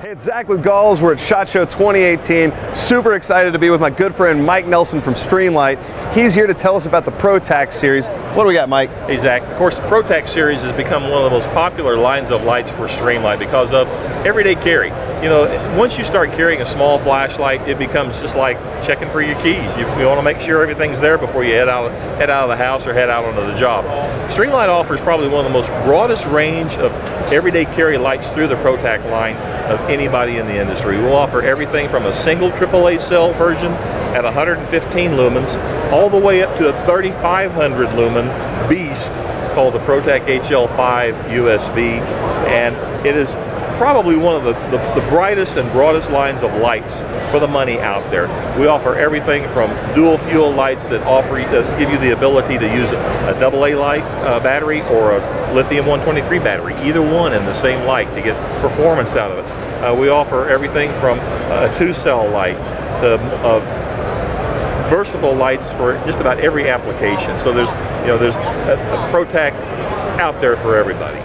Hey, it's Zach with Galls. We're at SHOT Show 2018. Super excited to be with my good friend Mike Nelson from Streamlight. He's here to tell us about the ProTac series. What do we got, Mike? Hey, Zach. Of course, the ProTac series has become one of the most popular lines of lights for Streamlight because of everyday carry. You know, once you start carrying a small flashlight, it becomes just like checking for your keys. You, you want to make sure everything's there before you head out, head out of the house or head out onto the job. Streamlight offers probably one of the most broadest range of everyday carry lights through the ProTac line of anybody in the industry. We'll offer everything from a single AAA cell version at 115 lumens all the way up to a 3500 lumen beast called the ProTac HL5 USB and it is probably one of the, the, the, brightest and broadest lines of lights for the money out there. We offer everything from dual fuel lights that offer uh, give you the ability to use a AA light uh, battery or a lithium 123 battery, either one in the same light to get performance out of it. Uh, we offer everything from a two-cell light to uh, versatile lights for just about every application. So there's, you know, there's a, a ProTac out there for everybody.